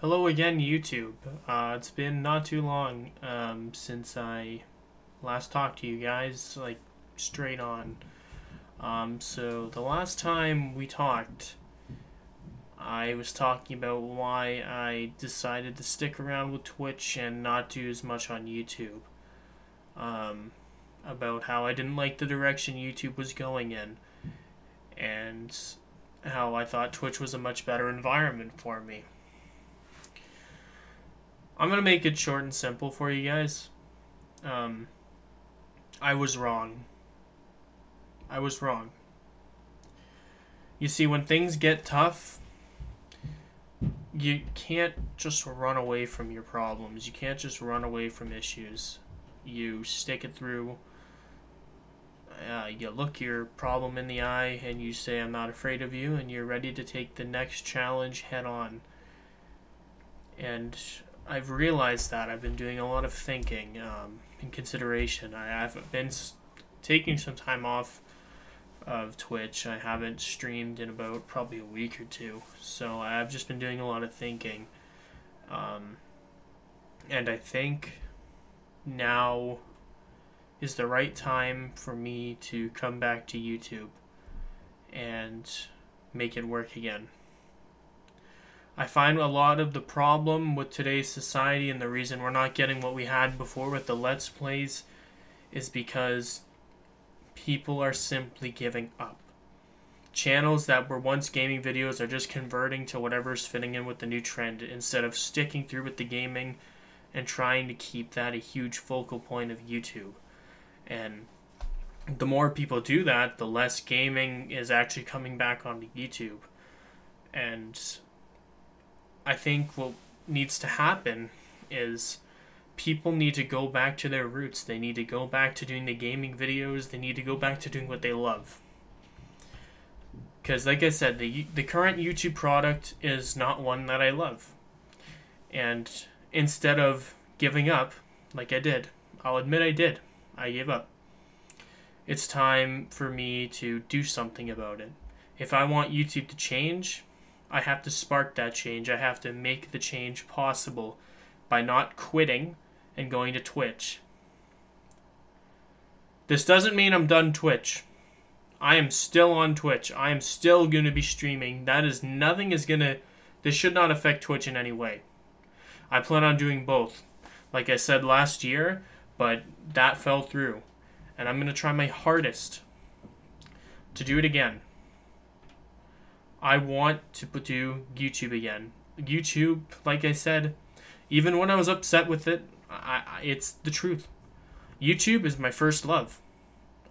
Hello again, YouTube. Uh, it's been not too long um, since I last talked to you guys, like straight on. Um, so the last time we talked, I was talking about why I decided to stick around with Twitch and not do as much on YouTube. Um, about how I didn't like the direction YouTube was going in, and how I thought Twitch was a much better environment for me. I'm gonna make it short and simple for you guys. Um, I was wrong. I was wrong. You see, when things get tough, you can't just run away from your problems. You can't just run away from issues. You stick it through. Uh, you look your problem in the eye and you say, I'm not afraid of you, and you're ready to take the next challenge head on. And I've realized that I've been doing a lot of thinking um, and consideration. I have been taking some time off of Twitch. I haven't streamed in about probably a week or two, so I've just been doing a lot of thinking. Um, and I think now is the right time for me to come back to YouTube and make it work again. I find a lot of the problem with today's society and the reason we're not getting what we had before with the Let's Plays is because people are simply giving up. Channels that were once gaming videos are just converting to whatever's fitting in with the new trend instead of sticking through with the gaming and trying to keep that a huge focal point of YouTube. And the more people do that, the less gaming is actually coming back onto YouTube. And I think what needs to happen is people need to go back to their roots. They need to go back to doing the gaming videos. They need to go back to doing what they love. Because, like I said, the the current YouTube product is not one that I love. And instead of giving up, like I did, I'll admit I did. I gave up. It's time for me to do something about it. If I want YouTube to change, I have to spark that change. I have to make the change possible by not quitting and going to Twitch. This doesn't mean I'm done Twitch. I am still on Twitch. I am still going to be streaming. That is nothing is going to this should not affect Twitch in any way. I plan on doing both. Like I said last year, but that fell through. And I'm going to try my hardest to do it again. I want to do YouTube again. YouTube, like I said, even when I was upset with it, I, I, it's the truth. YouTube is my first love.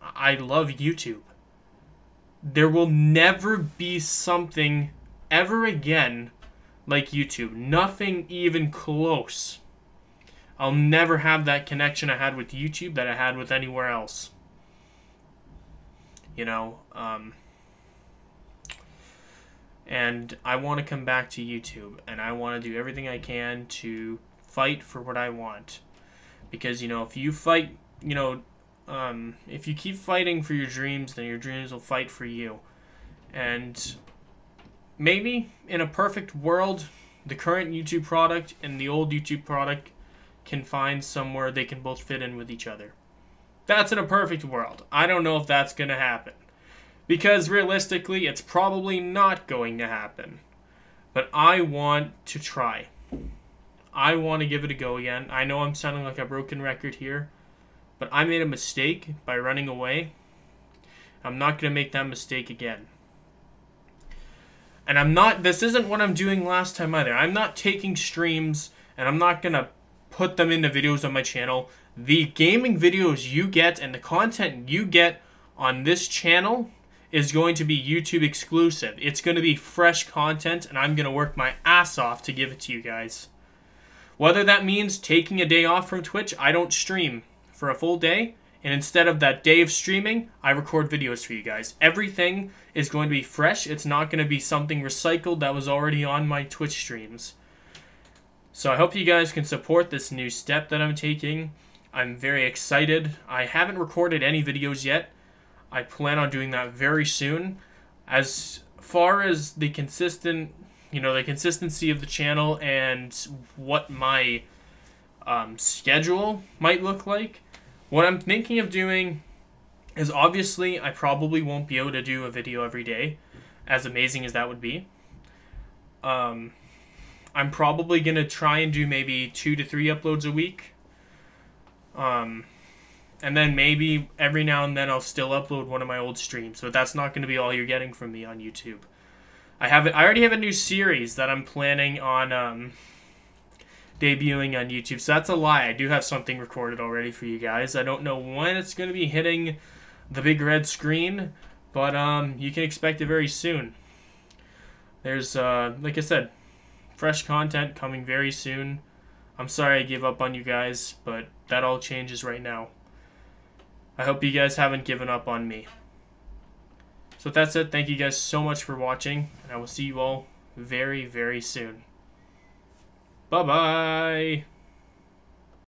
I love YouTube. There will never be something ever again like YouTube. Nothing even close. I'll never have that connection I had with YouTube that I had with anywhere else. You know, um, and I want to come back to YouTube and I want to do everything I can to fight for what I want. Because, you know, if you fight, you know, um, if you keep fighting for your dreams, then your dreams will fight for you. And maybe in a perfect world, the current YouTube product and the old YouTube product can find somewhere they can both fit in with each other. That's in a perfect world. I don't know if that's going to happen. Because realistically, it's probably not going to happen. But I want to try. I want to give it a go again. I know I'm sounding like a broken record here, but I made a mistake by running away. I'm not going to make that mistake again. And I'm not, this isn't what I'm doing last time either. I'm not taking streams and I'm not going to put them into videos on my channel. The gaming videos you get and the content you get on this channel is going to be YouTube exclusive. It's going to be fresh content, and I'm going to work my ass off to give it to you guys. Whether that means taking a day off from Twitch, I don't stream for a full day, and instead of that day of streaming, I record videos for you guys. Everything is going to be fresh. It's not going to be something recycled that was already on my Twitch streams. So I hope you guys can support this new step that I'm taking. I'm very excited. I haven't recorded any videos yet. I plan on doing that very soon. As far as the consistent you know the consistency of the channel and what my um, schedule might look like. What I'm thinking of doing is obviously I probably won't be able to do a video every day, as amazing as that would be. Um, I'm probably gonna try and do maybe two to three uploads a week. Um, and then maybe every now and then I'll still upload one of my old streams, but that's not gonna be all you're getting from me on YouTube. I have I already have a new series that I'm planning on um, debuting on YouTube. So that's a lie. I do have something recorded already for you guys. I don't know when it's going to be hitting the big red screen, but um, you can expect it very soon. There's uh, like I said, fresh content coming very soon. I'm sorry I gave up on you guys, but that all changes right now. I hope you guys haven't given up on me. So with that said, thank you guys so much for watching, and I will see you all very, very soon. Bye-bye!